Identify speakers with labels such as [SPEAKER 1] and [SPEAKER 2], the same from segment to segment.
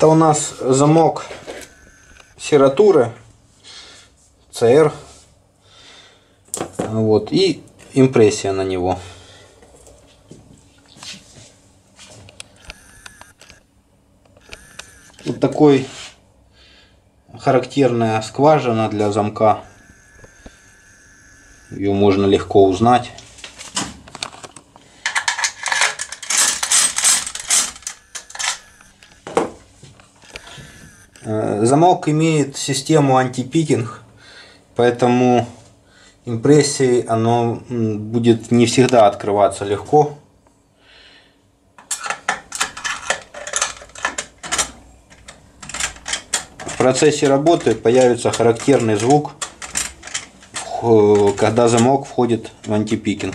[SPEAKER 1] Это у нас замок Сиратуры CR. Вот. И импрессия на него. Вот такой характерная скважина для замка. Ее можно легко узнать. Замок имеет систему антипикинг, поэтому импрессией оно будет не всегда открываться легко. В процессе работы появится характерный звук, когда замок входит в антипикинг.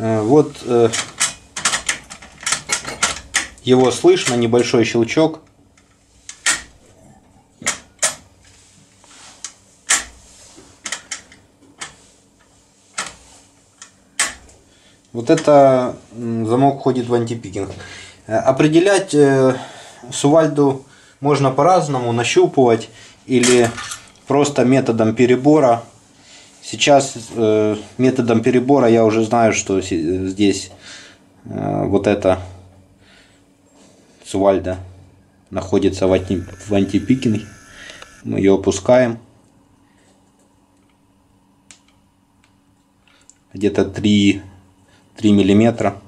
[SPEAKER 1] Вот э, его слышно, небольшой щелчок. Вот это замок входит в антипикинг. Э, определять сувальду можно по-разному, нащупывать или просто методом перебора Сейчас э, методом перебора я уже знаю, что здесь э, вот эта сувальда находится в, анти, в антипикинге. Мы ее опускаем. Где-то 3, 3 миллиметра.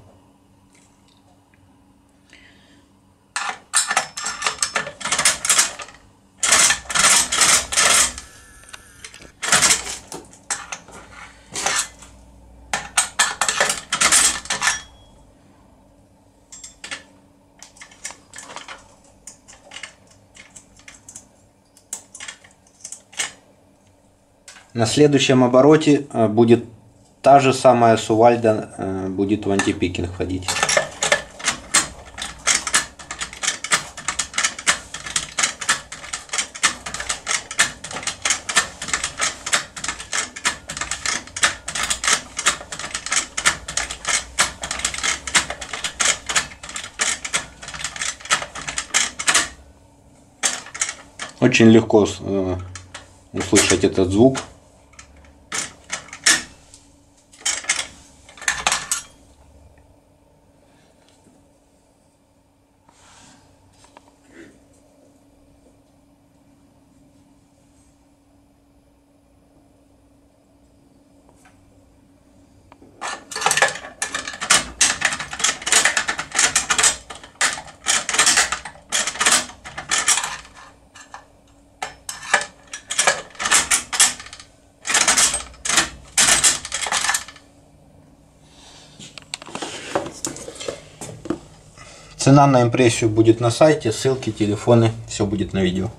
[SPEAKER 1] На следующем обороте э, будет та же самая сувальда э, будет в антипикинг входить. Очень легко э, услышать этот звук. Цена на импрессию будет на сайте, ссылки, телефоны, все будет на видео.